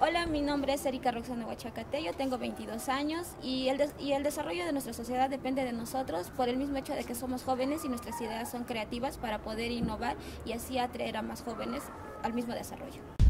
Hola, mi nombre es Erika Roxana Huachacate, yo tengo 22 años y el, y el desarrollo de nuestra sociedad depende de nosotros por el mismo hecho de que somos jóvenes y nuestras ideas son creativas para poder innovar y así atraer a más jóvenes al mismo desarrollo.